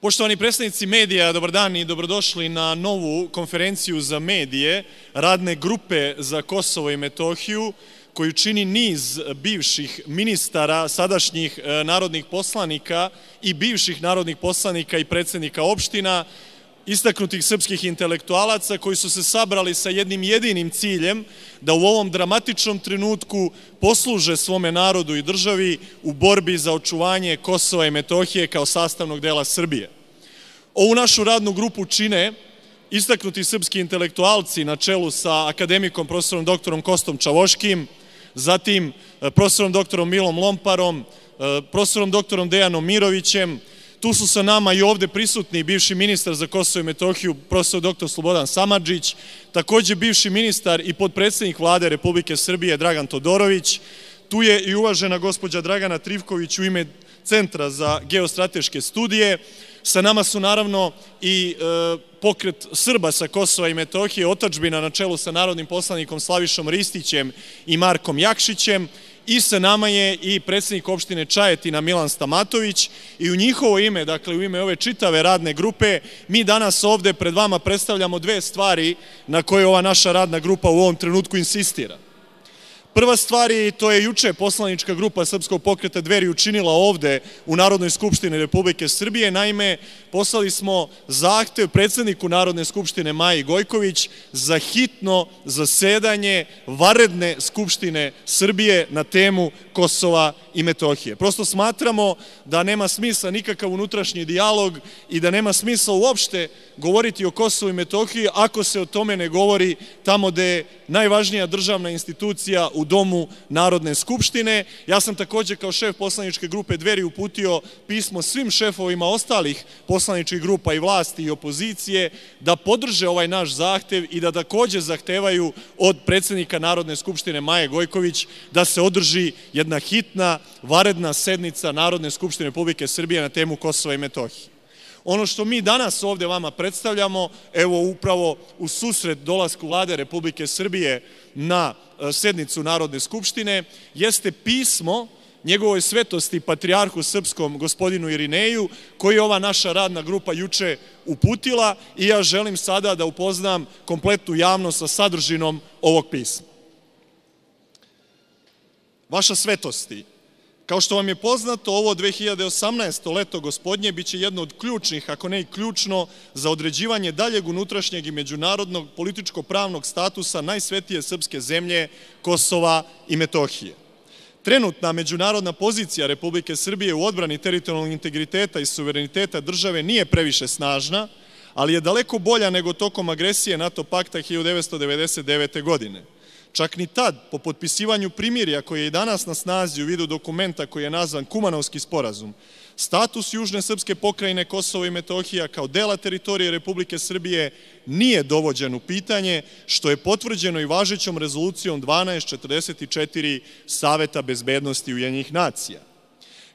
Poštovani predstavnici medija, dobar dan i dobrodošli na novu konferenciju za medije radne grupe za Kosovo i Metohiju, koju čini niz bivših ministara, sadašnjih e, narodnih poslanika i bivših narodnih poslanika i predsednika opština, istaknutih srpskih intelektualaca koji su se sabrali sa jednim jedinim ciljem da u ovom dramatičnom trenutku posluže svome narodu i državi u borbi za očuvanje Kosova i Metohije kao sastavnog dela Srbije. Ovu našu radnu grupu čine istaknuti srpski intelektualci na čelu sa akademikom profesorom doktorom Kostom Čavoškim, zatim e, profesorom doktorom Milom Lomparom, e, profesorom doktorom Dejanom Mirovićem, Tu su sa nama i ovde prisutni bivši ministar za Kosovo i Metohiju, profesor dr. Slobodan Samadžić, takođe bivši ministar i podpredsednik vlade Republike Srbije Dragan Todorović, tu je i uvažena gospođa Dragana Trivković u ime Centra za geostrateške studije, sa nama su naravno i e, pokret Srba sa Kosova i Metohije, otačbina na čelu sa narodnim poslanikom Slavišom Ristićem i Markom Jakšićem, i sa nama je i predsednik opštine Čajetina Milan Stamatović i u njihovo ime, dakle u ime ove čitave radne grupe, mi danas ovde pred vama predstavljamo dve stvari na koje ova naša radna grupa u ovom trenutku insistira. Prva stvar je, to je juče poslanička grupa Srpskog pokreta Dveri učinila ovde u Narodnoj skupštini Republike Srbije. Naime, poslali smo zahtev predsedniku Narodne skupštine Maji Gojković za hitno zasedanje varedne skupštine Srbije na temu Kosova i Metohije. Prosto smatramo da nema smisla nikakav unutrašnji dijalog i da nema smisla uopšte govoriti o Kosovu i Metohiji ako se o tome ne govori tamo gde je najvažnija državna institucija u domu Narodne skupštine. Ja sam takođe kao šef poslaničke grupe Dveri uputio pismo svim šefovima ostalih poslaničkih grupa i vlasti i opozicije da podrže ovaj naš zahtev i da takođe zahtevaju od predsednika Narodne skupštine Maje Gojković da se održi jedna hitna, varedna sednica Narodne skupštine Republike Srbije na temu Kosova i Metohije. Ono što mi danas ovde vama predstavljamo, evo upravo u susret dolasku vlade Republike Srbije na e, sednicu Narodne skupštine, jeste pismo njegovoj svetosti patrijarhu srpskom gospodinu Irineju, koji je ova naša radna grupa juče uputila i ja želim sada da upoznam kompletnu javnost sa sadržinom ovog pisma. Vaša svetosti, Kao što vam je poznato, ovo 2018. leto gospodnje biće jedno od ključnih, ako ne i ključno, za određivanje daljeg unutrašnjeg i međunarodnog političko-pravnog statusa najsvetije srpske zemlje Kosova i Metohije. Trenutna međunarodna pozicija Republike Srbije u odbrani teritorijalnog integriteta i suvereniteta države nije previše snažna, ali je daleko bolja nego tokom agresije NATO pakta 1999. godine. Čak ni tad, po potpisivanju primirja koje je i danas na snazi u vidu dokumenta koji je nazvan Kumanovski sporazum, status Južne srpske pokrajine Kosovo i Metohija kao dela teritorije Republike Srbije nije dovođen u pitanje, što je potvrđeno i važećom rezolucijom 1244 Saveta bezbednosti Ujedinjenih nacija.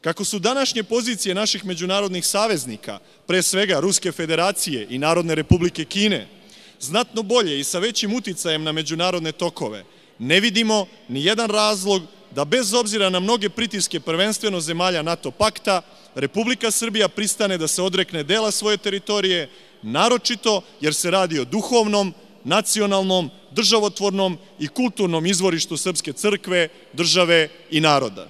Kako su današnje pozicije naših međunarodnih saveznika, pre svega Ruske federacije i Narodne republike Kine, znatno bolje i sa većim uticajem na međunarodne tokove, ne vidimo ni jedan razlog da bez obzira na mnoge pritiske prvenstveno zemalja NATO pakta, Republika Srbija pristane da se odrekne dela svoje teritorije, naročito jer se radi o duhovnom, nacionalnom, državotvornom i kulturnom izvorištu Srpske crkve, države i naroda.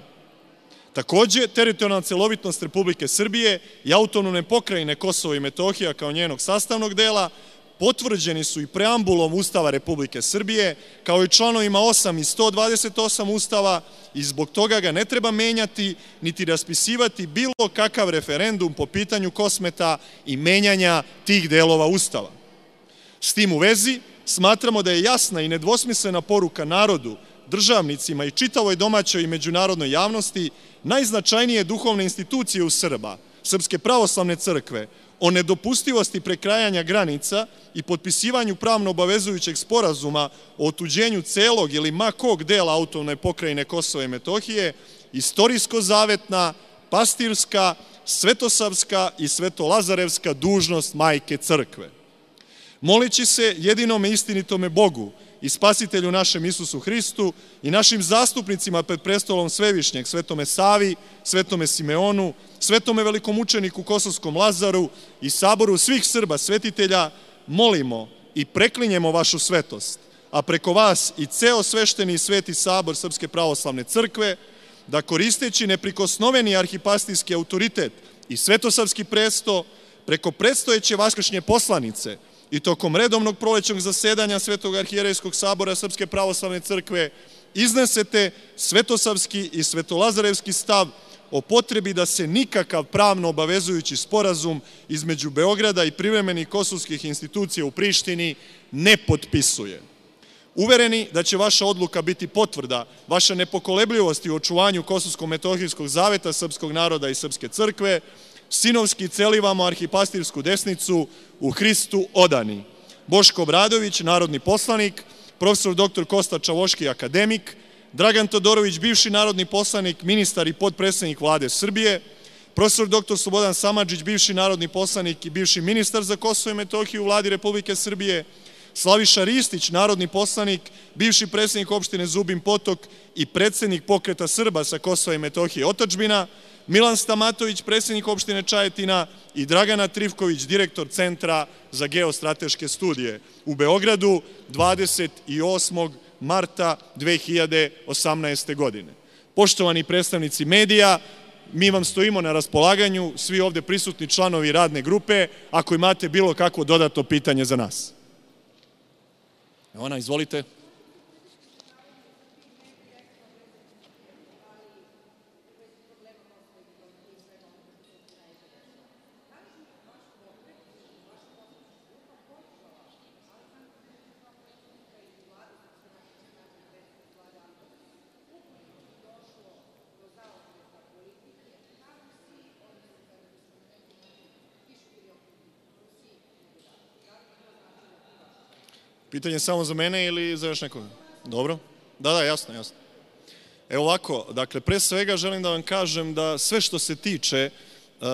Takođe, teritorijalna celovitnost Republike Srbije i autonomne pokrajine Kosovo i Metohija kao njenog sastavnog dela potvrđeni su i preambulom Ustava Republike Srbije, kao i članovima 8 i 128 Ustava i zbog toga ga ne treba menjati niti raspisivati bilo kakav referendum po pitanju kosmeta i menjanja tih delova Ustava. S tim u vezi, smatramo da je jasna i nedvosmislena poruka narodu, državnicima i čitavoj domaćoj i međunarodnoj javnosti najznačajnije duhovne institucije u Srba, Srpske pravoslavne crkve, o nedopustivosti prekrajanja granica i potpisivanju pravno obavezujućeg sporazuma o otuđenju celog ili makog dela autovne pokrajine Kosova i Metohije, istorijsko zavetna, pastirska, svetosavska i svetolazarevska dužnost majke crkve. Molići se jedinome istinitome Bogu i spasitelju našem Isusu Hristu i našim zastupnicima pred prestolom Svevišnjeg, Svetome Savi, Svetome Simeonu, Svetome velikomučeniku Kosovskom Lazaru i saboru svih Srba, svetitelja, molimo i preklinjemo vašu svetost, a preko vas i ceo svešteni sveti sabor Srpske pravoslavne crkve, da koristeći neprikosnoveni arhipastijski autoritet i svetosavski presto, preko predstojeće vaskršnje poslanice i tokom redovnog prolećnog zasedanja Svetog arhijerejskog sabora Srpske pravoslavne crkve iznesete svetosavski i svetolazarevski stav o potrebi da se nikakav pravno obavezujući sporazum između Beograda i privremenih kosovskih institucija u Prištini ne potpisuje. Uvereni da će vaša odluka biti potvrda vaše nepokolebljivosti u očuvanju Kosovsko-metohijskog zaveta srpskog naroda i srpske crkve, sinovski celivamo arhipastirsku desnicu u Hristu odani. Boško Bradović, narodni poslanik, profesor dr. Kosta Čavoški, akademik, Dragan Todorović, bivši narodni poslanik, ministar i podpredsednik vlade Srbije, profesor dr. Slobodan Samadžić, bivši narodni poslanik i bivši ministar za Kosovo i Metohiju u vladi Republike Srbije, Slaviša Ristić, narodni poslanik, bivši predsednik opštine Zubin Potok i predsednik pokreta Srba sa Kosova i Metohije Otačbina, Milan Stamatović, predsednik opštine Čajetina i Dragana Trivković, direktor Centra za geostrateške studije u Beogradu 28. marta 2018. godine. Poštovani predstavnici medija, mi vam stojimo na raspolaganju, svi ovde prisutni članovi radne grupe, ako imate bilo kakvo dodato pitanje za nas. Ona, izvolite. Pitanje samo za mene ili za još nekoga? Dobro. Da, da, jasno, jasno. Evo ovako, dakle, pre svega želim da vam kažem da sve što se tiče uh,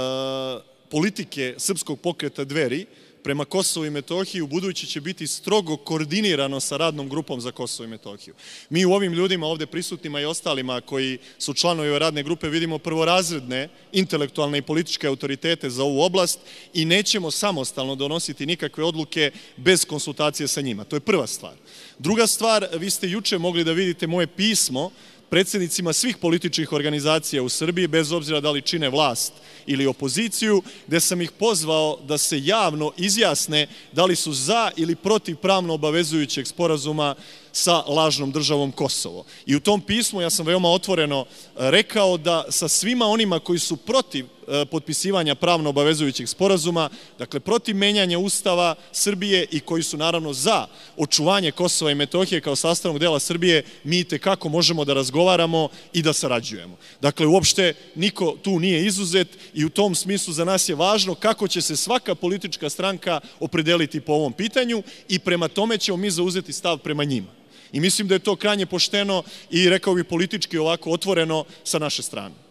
politike srpskog pokreta dveri, prema Kosovo i Metohiji u budući će biti strogo koordinirano sa radnom grupom za Kosovo i Metohiju. Mi u ovim ljudima ovde prisutnima i ostalima koji su članovi ove radne grupe vidimo prvorazredne intelektualne i političke autoritete za ovu oblast i nećemo samostalno donositi nikakve odluke bez konsultacije sa njima. To je prva stvar. Druga stvar, vi ste juče mogli da vidite moje pismo predsednicima svih političkih organizacija u Srbiji, bez obzira da li čine vlast ili opoziciju, gde sam ih pozvao da se javno izjasne da li su za ili protiv pravno obavezujućeg sporazuma sa lažnom državom Kosovo. I u tom pismu ja sam veoma otvoreno rekao da sa svima onima koji su protiv E, potpisivanja pravno obavezujućih sporazuma, dakle protiv menjanja Ustava Srbije i koji su naravno za očuvanje Kosova i Metohije kao sastavnog dela Srbije, mi te kako možemo da razgovaramo i da sarađujemo. Dakle, uopšte niko tu nije izuzet i u tom smislu za nas je važno kako će se svaka politička stranka opredeliti po ovom pitanju i prema tome ćemo mi zauzeti stav prema njima. I mislim da je to krajnje pošteno i rekao bi politički ovako otvoreno sa naše strane.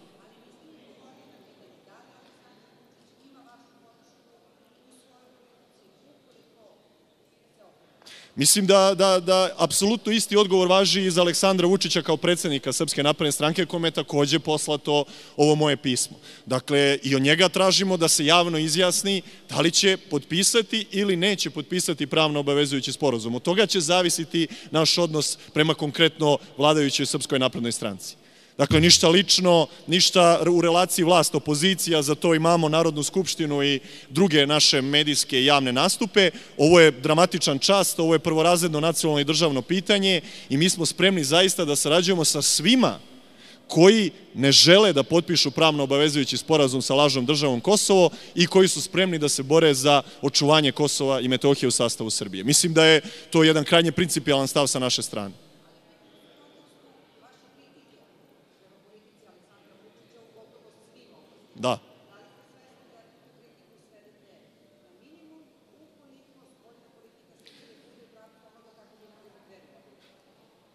Mislim da, da, da apsolutno isti odgovor važi i za Aleksandra Vučića kao predsednika Srpske napredne stranke, kome je takođe poslato ovo moje pismo. Dakle, i od njega tražimo da se javno izjasni da li će potpisati ili neće potpisati pravno obavezujući sporozum. Od toga će zavisiti naš odnos prema konkretno vladajućoj Srpskoj naprednoj stranci. Dakle, ništa lično, ništa u relaciji vlast-opozicija, za to imamo Narodnu skupštinu i druge naše medijske javne nastupe. Ovo je dramatičan čast, ovo je prvorazredno nacionalno i državno pitanje i mi smo spremni zaista da sarađujemo sa svima koji ne žele da potpišu pravno obavezujući sporazum sa lažnom državom Kosovo i koji su spremni da se bore za očuvanje Kosova i Metohije u sastavu Srbije. Mislim da je to jedan krajnje principijalan stav sa naše strane. Da.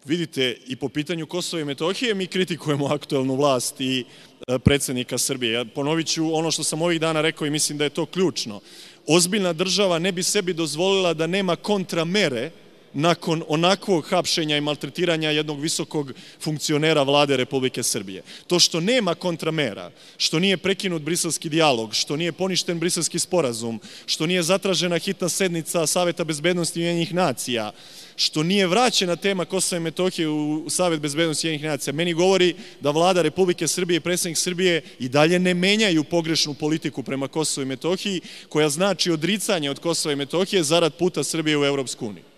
Vidite, i po pitanju Kosova i Metohije mi kritikujemo aktuelnu vlast i e, predsednika Srbije. Ja ponovit ću ono što sam ovih dana rekao i mislim da je to ključno. Ozbiljna država ne bi sebi dozvolila da nema kontramere nakon onakvog hapšenja i maltretiranja jednog visokog funkcionera vlade Republike Srbije. To što nema kontramera, što nije prekinut briselski dijalog, što nije poništen briselski sporazum, što nije zatražena hitna sednica Saveta bezbednosti Ujedinjenih nacija, što nije vraćena tema Kosova i Metohije u Savet bezbednosti Ujedinjenih nacija, meni govori da vlada Republike Srbije i predsednik Srbije i dalje ne menjaju pogrešnu politiku prema Kosovu i Metohiji, koja znači odricanje od Kosova i Metohije zarad puta Srbije u Evropsku uniju.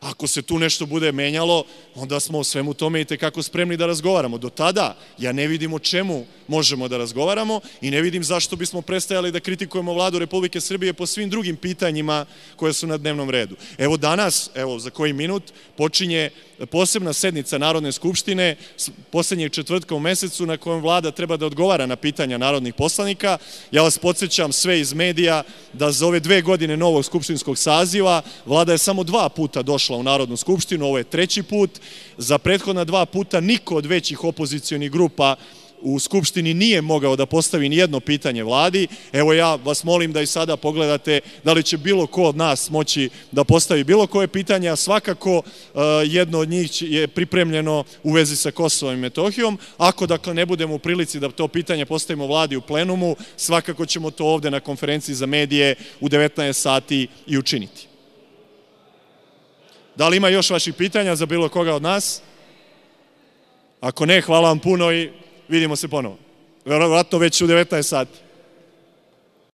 Ako se tu nešto bude menjalo, onda smo o svemu tome i tekako spremni da razgovaramo. Do tada ja ne vidim o čemu možemo da razgovaramo i ne vidim zašto bismo prestajali da kritikujemo vladu Republike Srbije po svim drugim pitanjima koje su na dnevnom redu. Evo danas, evo za koji minut, počinje posebna sednica Narodne skupštine poslednjeg četvrtka u mesecu na kojem vlada treba da odgovara na pitanja narodnih poslanika. Ja vas podsjećam sve iz medija da za ove dve godine novog skupštinskog saziva vlada je samo dva puta došla u Narodnu skupštinu, ovo je treći put. Za prethodna dva puta niko od većih opozicijonih grupa u Skupštini nije mogao da postavi ni jedno pitanje vladi. Evo ja vas molim da i sada pogledate da li će bilo ko od nas moći da postavi bilo koje pitanje, a svakako uh, jedno od njih je pripremljeno u vezi sa Kosovom i Metohijom. Ako dakle ne budemo u prilici da to pitanje postavimo vladi u plenumu, svakako ćemo to ovde na konferenciji za medije u 19 sati i učiniti. Da li ima još vaših pitanja za bilo koga od nas? Ako ne, hvala vam puno i vidimo se ponovo. Verovatno već u 19 sati.